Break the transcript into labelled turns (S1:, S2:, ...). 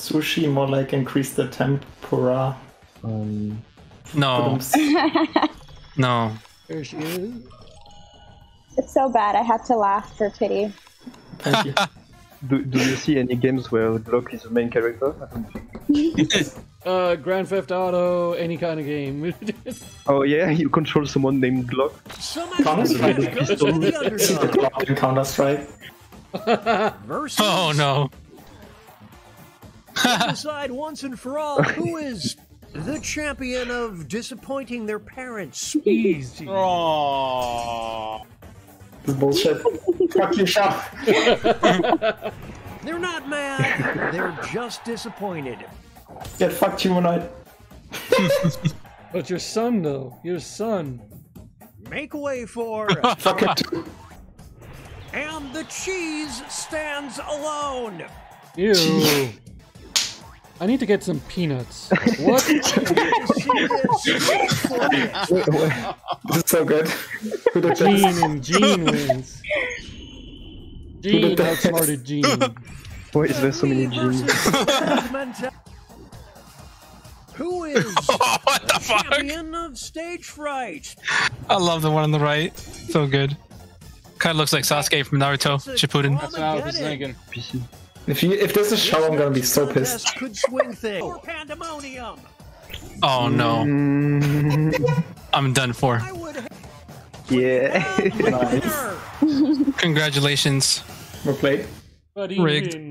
S1: sushi, more like increase the tempura.
S2: Um,
S3: No, no.
S4: There she is.
S5: It's so bad. I had to laugh for pity.
S1: Thank you.
S2: do, do you see any games where Glock is the main character? I don't think.
S4: Uh, Grand Theft Auto, any kind of game.
S2: Oh yeah, you control someone named Glock.
S1: Counter Strike.
S6: goes to the
S1: This is the
S6: underdog
S1: Glock in Counter Strike.
S3: Oh no.
S6: decide once and for all who is the champion of disappointing their parents.
S4: Easy.
S7: Oh.
S1: This bullshit. Fuck you, Shaw.
S6: They're not mad, they're just disappointed.
S1: Get fucked, humanoid.
S4: But your son, though. Your son.
S6: Make way for,
S1: Fuck it.
S6: and the cheese stands alone.
S4: Ew. I need to get some peanuts. What?
S6: See
S2: Wait, wait.
S1: This is so good. Who did
S4: Gene
S1: this?
S4: and Gene wins. Gene
S1: did that?
S4: outsmarted Gene.
S2: Why is there so many
S6: me
S2: genes?
S6: versus Mental- Who is
S3: what the fuck?
S6: champion of stage fright?
S3: I love the one on the right. So good. Kind of looks like Sasuke from Naruto Shippuden.
S7: That's what I was thinking.
S2: PC.
S1: If you if this is show, I'm gonna be so pissed.
S6: Could swing things. Or pandemonium.
S3: Oh no,
S2: Mm,
S3: I'm done for.
S2: Yeah.
S1: Nice.
S3: Congratulations.
S1: We're played.
S4: But
S3: Rigged.
S4: wins.